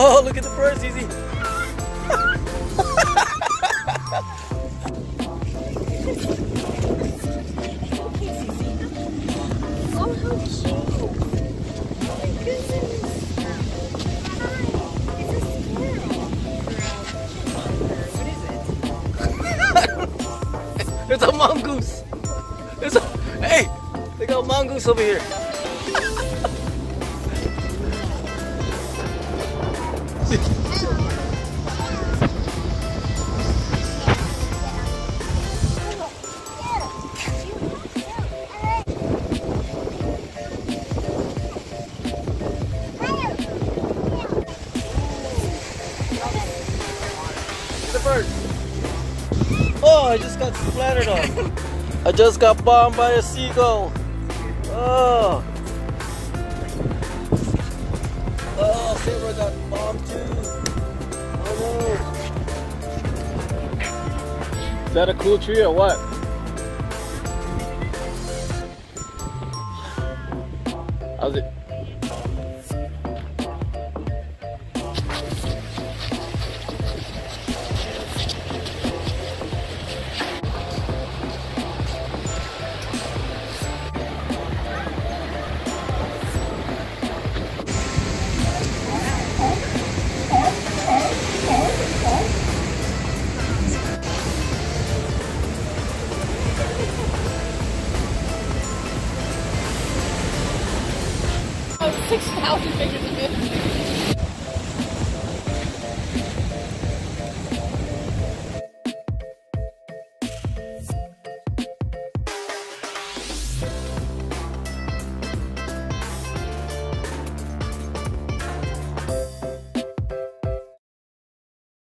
Oh, look at the birds, Easy. It's a mongoose. There's a hey, they got mongoose over here. Oh, I just got splattered on. I just got bombed by a seagull. Oh. Oh, Is that a cool tree or what? How's it? 6,000 figures of it.